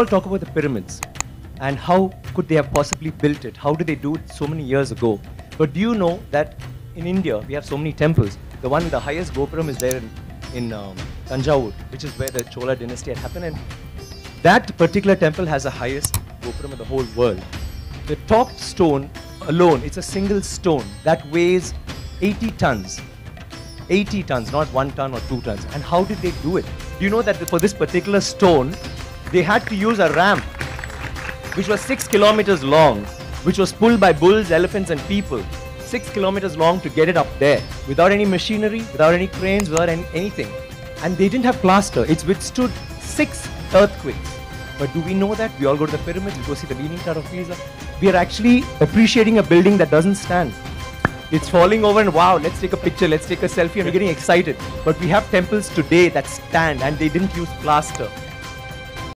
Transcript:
all talk about the pyramids and how could they have possibly built it? How did they do it so many years ago? But do you know that in India we have so many temples? The one, with the highest Gopuram is there in, in um, Thanjavur, which is where the Chola dynasty had happened. And that particular temple has the highest Gopuram in the whole world. The top stone alone, it's a single stone that weighs 80 tons. 80 tons, not one ton or two tons. And how did they do it? Do you know that for this particular stone, they had to use a ramp which was six kilometers long, which was pulled by bulls, elephants, and people. Six kilometers long to get it up there without any machinery, without any cranes, without any, anything. And they didn't have plaster. It's withstood six earthquakes. But do we know that? We all go to the pyramids, we go see the Leaning Tower of Pisa. We are actually appreciating a building that doesn't stand. It's falling over and wow, let's take a picture, let's take a selfie, and we're getting excited. But we have temples today that stand and they didn't use plaster.